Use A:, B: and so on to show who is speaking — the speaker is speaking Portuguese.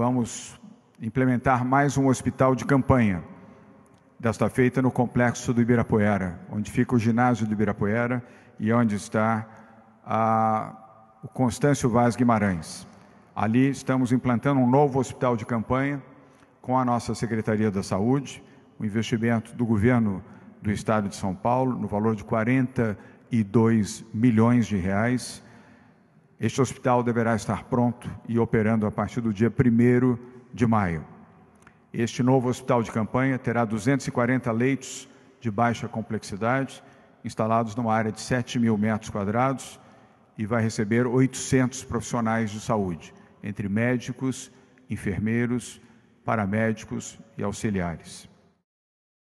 A: vamos implementar mais um hospital de campanha, desta feita no complexo do Ibirapuera, onde fica o ginásio do Ibirapuera e onde está a, o Constâncio Vaz Guimarães. Ali estamos implantando um novo hospital de campanha com a nossa Secretaria da Saúde, o um investimento do governo do Estado de São Paulo, no valor de 42 milhões de reais. Este hospital deverá estar pronto e operando a partir do dia 1 de maio. Este novo hospital de campanha terá 240 leitos de baixa complexidade, instalados numa área de 7 mil metros quadrados, e vai receber 800 profissionais de saúde, entre médicos, enfermeiros, paramédicos e auxiliares.